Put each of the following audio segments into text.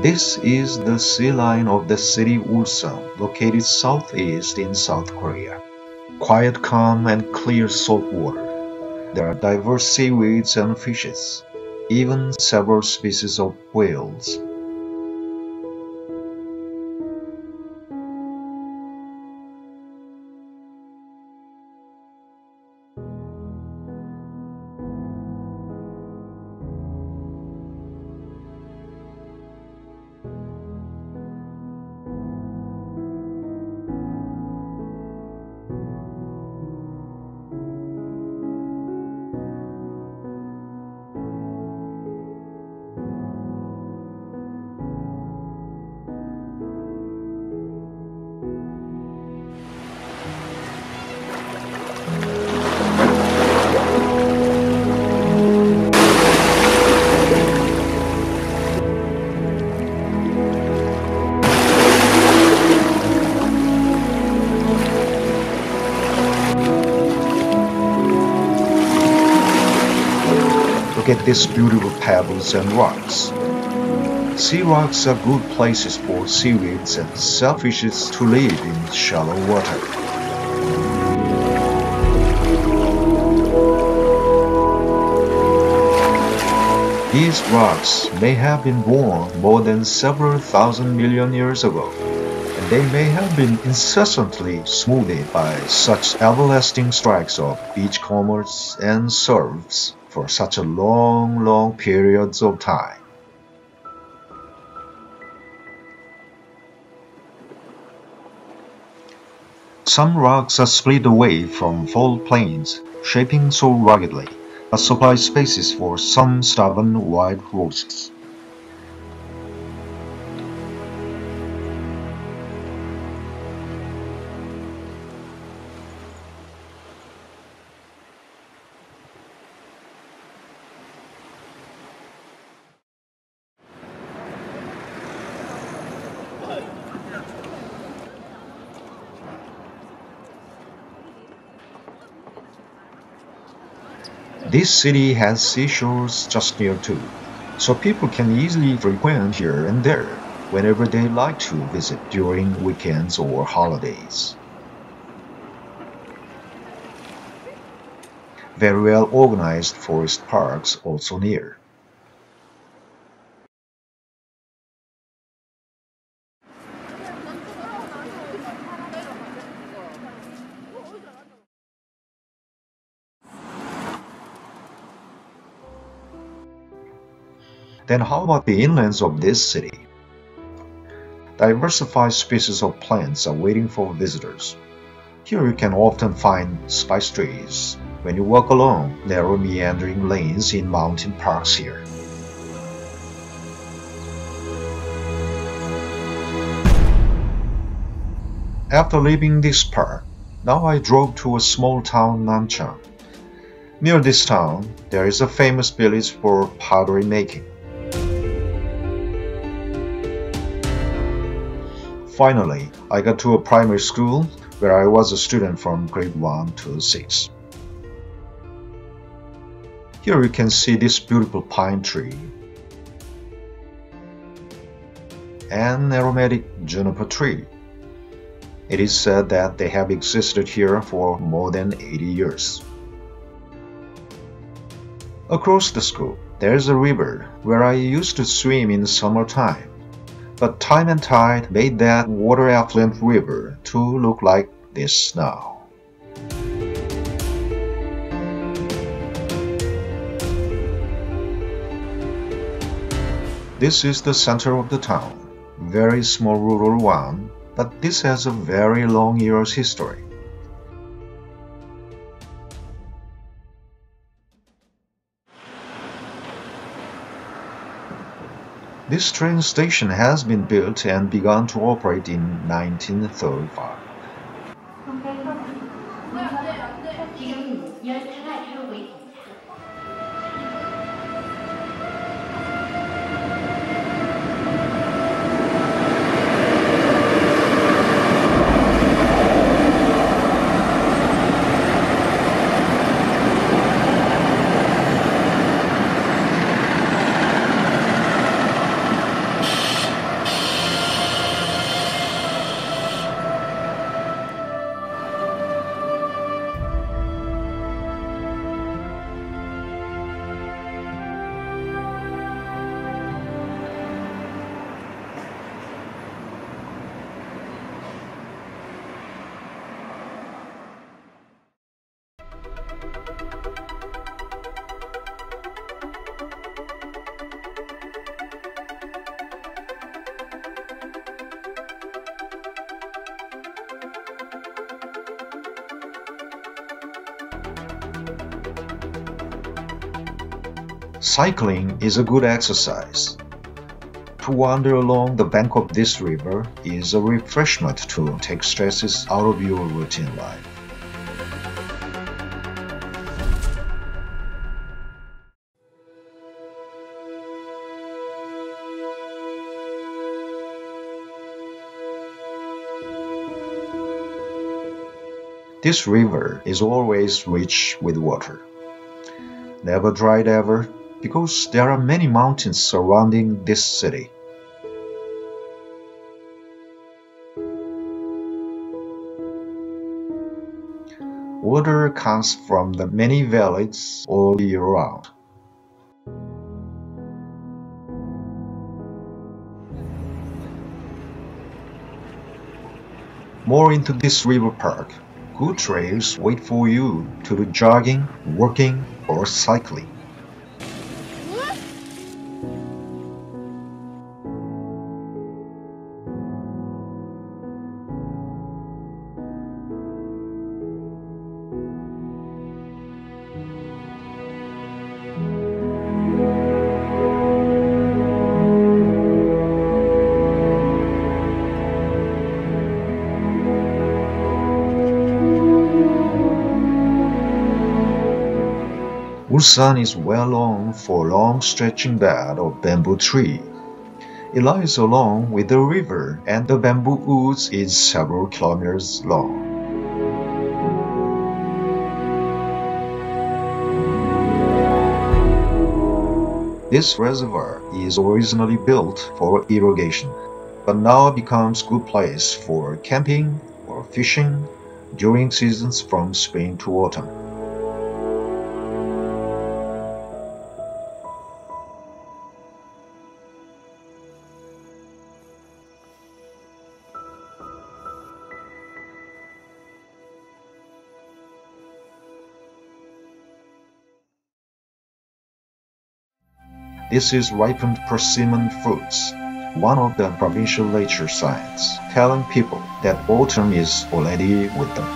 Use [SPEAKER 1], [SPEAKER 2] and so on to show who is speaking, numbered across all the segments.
[SPEAKER 1] This is the sea line of the city Ulsan, located southeast in South Korea. Quiet, calm, and clear salt water. There are diverse seaweeds and fishes, even several species of whales. At these beautiful pebbles and rocks. Sea rocks are good places for seaweeds and shellfishes to live in shallow water. These rocks may have been born more than several thousand million years ago, and they may have been incessantly smoothed by such everlasting strikes of beachcombers and surfs for such a long, long periods of time. Some rocks are split away from fault planes, shaping so ruggedly, but supply spaces for some stubborn wild roses. This city has seashores just near too, so people can easily frequent here and there whenever they like to visit during weekends or holidays. Very well organized forest parks also near. Then how about the inlands of this city? Diversified species of plants are waiting for visitors. Here you can often find spice trees when you walk along narrow meandering lanes in mountain parks here. After leaving this park, now I drove to a small town Namchang. Near this town, there is a famous village for pottery making. Finally, I got to a primary school where I was a student from grade 1 to 6. Here you can see this beautiful pine tree and aromatic juniper tree. It is said that they have existed here for more than 80 years. Across the school, there is a river where I used to swim in summertime but time and tide made that water affluent river to look like this now. This is the center of the town, very small rural one, but this has a very long years history. This train station has been built and began to operate in 1935. Cycling is a good exercise. To wander along the bank of this river is a refreshment to take stresses out of your routine life. This river is always rich with water. Never dried ever, because there are many mountains surrounding this city. Water comes from the many valleys all year round. More into this river park, good trails wait for you to do jogging, walking, or cycling. Ulsan is well known for long stretching bed of bamboo tree. It lies along with the river and the bamboo woods is several kilometers long. This reservoir is originally built for irrigation, but now becomes good place for camping or fishing during seasons from spring to autumn. This is ripened persimmon fruits, one of the provincial nature signs, telling people that autumn is already with them.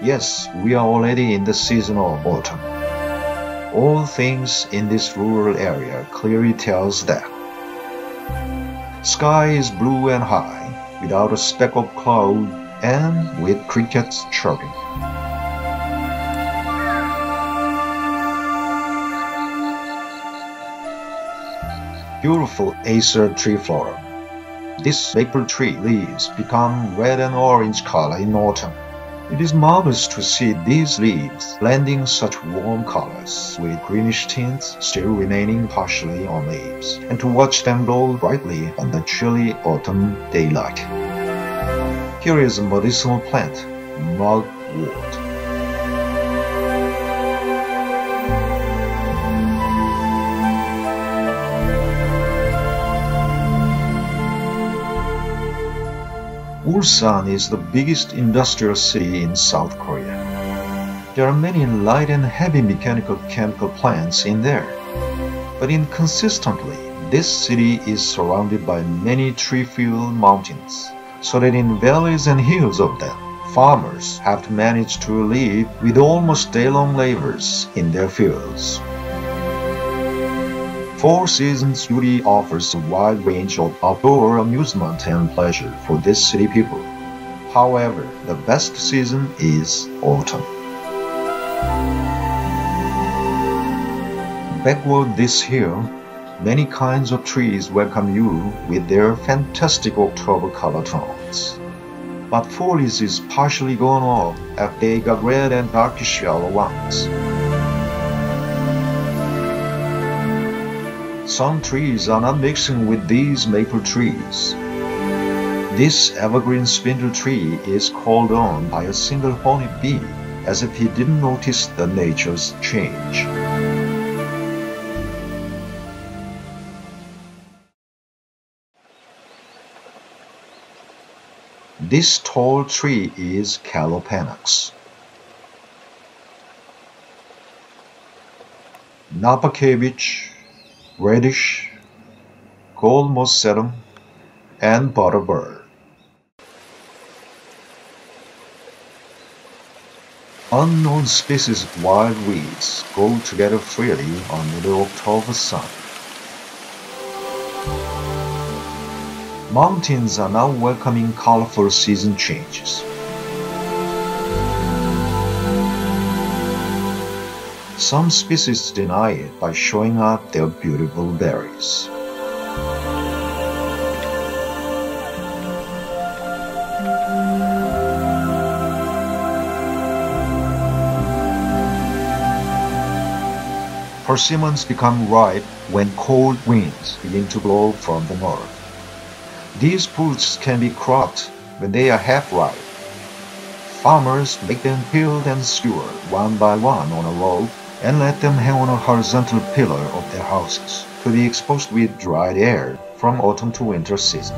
[SPEAKER 1] Yes, we are already in the season of autumn. All things in this rural area clearly tells that. Sky is blue and high without a speck of cloud and with crickets chirping. Beautiful Acer tree flora. This maple tree leaves become red and orange color in autumn. It is marvelous to see these leaves blending such warm colors with greenish tints still remaining partially on leaves, and to watch them glow brightly on the chilly autumn daylight. Here is a medicinal plant, mugwort. Ulsan is the biggest industrial city in South Korea. There are many light and heavy mechanical chemical plants in there. But inconsistently, this city is surrounded by many tree-filled mountains, so that in valleys and hills of them, farmers have to manage to live with almost day-long labors in their fields. Four Seasons Beauty offers a wide range of outdoor amusement and pleasure for this city people. However, the best season is autumn. Backward this hill, many kinds of trees welcome you with their fantastic October color tones. But foliage is partially gone off as they got red and darkish yellow ones. Some trees are not mixing with these maple trees. This evergreen spindle tree is called on by a single honey bee as if he didn't notice the nature's change. This tall tree is Calopanax. Napa cabbage reddish, gold muscellum, and butterbur. Unknown species of wild weeds grow together freely under the October sun. Mountains are now welcoming colorful season changes. Some species deny it by showing off their beautiful berries. Persimmons become ripe when cold winds begin to blow from the north. These fruits can be cropped when they are half ripe. Farmers make them peeled and skewered one by one on a rope and let them hang on a horizontal pillar of their houses to be exposed with dried air from autumn to winter season.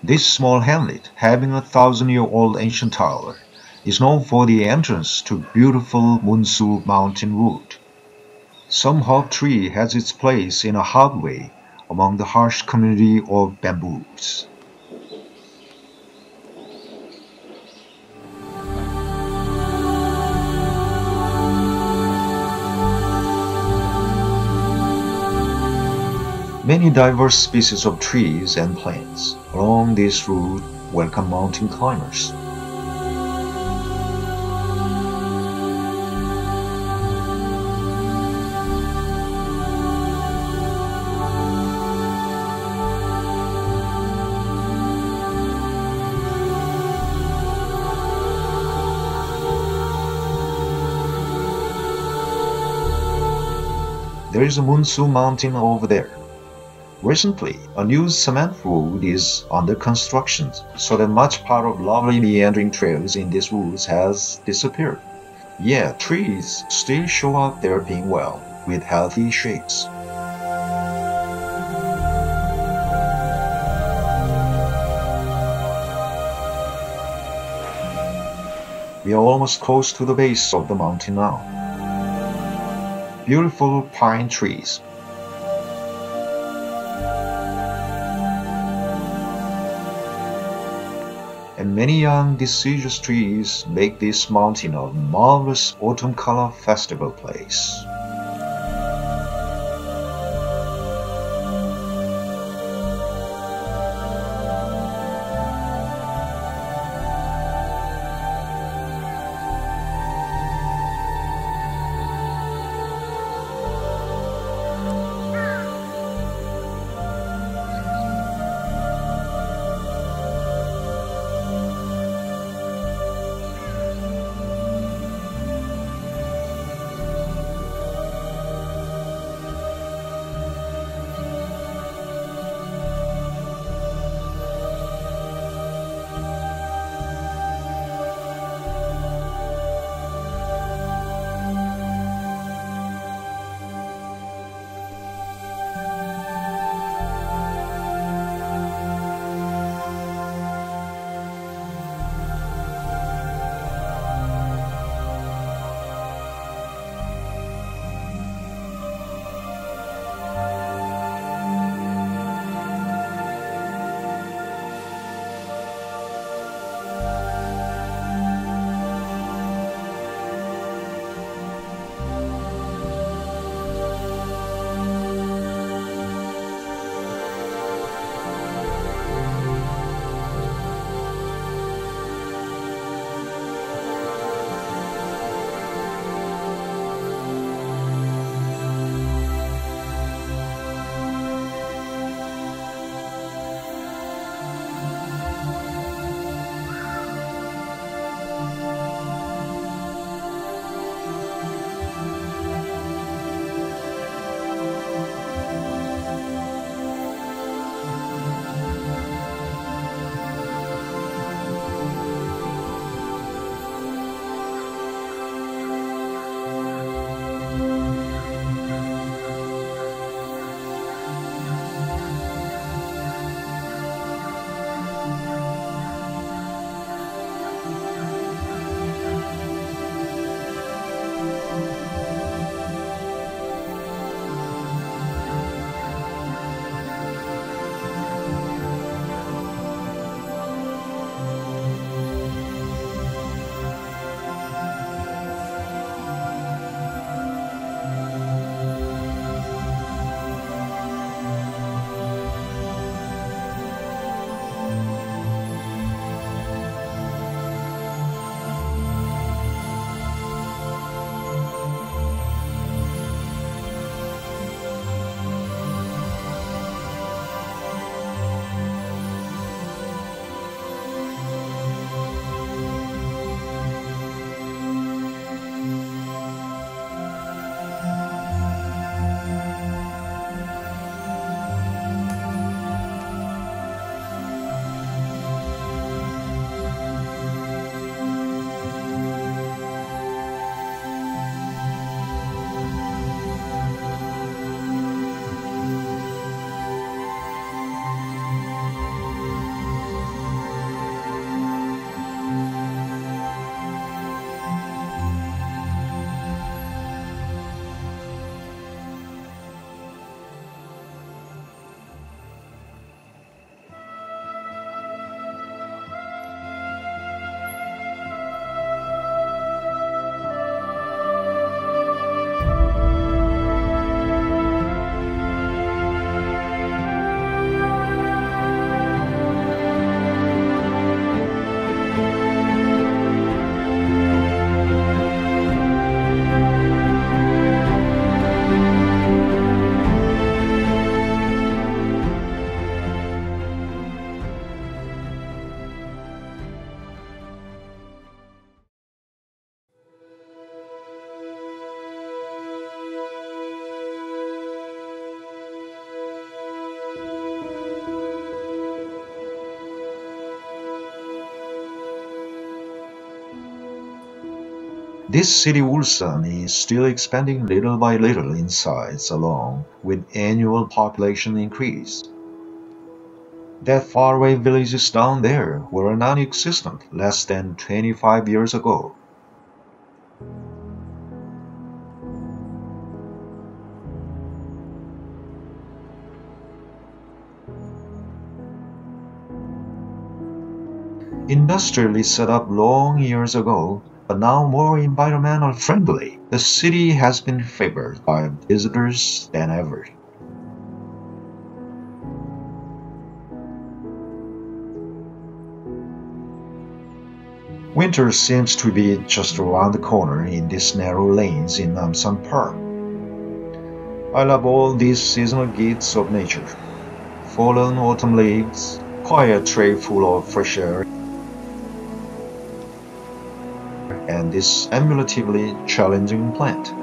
[SPEAKER 1] This small hamlet, having a thousand-year-old ancient tower, is known for the entrance to beautiful Munsu mountain route. Some hop tree has its place in a highway among the harsh community of bamboos. Many diverse species of trees and plants along this route welcome mountain climbers. There is a Munsu mountain over there. Recently, a new cement road is under construction, so that much part of lovely meandering trails in these woods has disappeared. Yet trees still show up there being well, with healthy shapes. We are almost close to the base of the mountain now. Beautiful pine trees and many young deciduous trees make this mountain a marvelous autumn color festival place. This city Ulsan is still expanding little by little in size along with annual population increase. That faraway villages down there were non-existent less than 25 years ago. Industrially set up long years ago, but now more environmental friendly, the city has been favored by visitors than ever. Winter seems to be just around the corner in these narrow lanes in Namsan Park. I love all these seasonal gifts of nature. Fallen autumn leaves, quiet tray full of fresh air, and this emulatively challenging plant.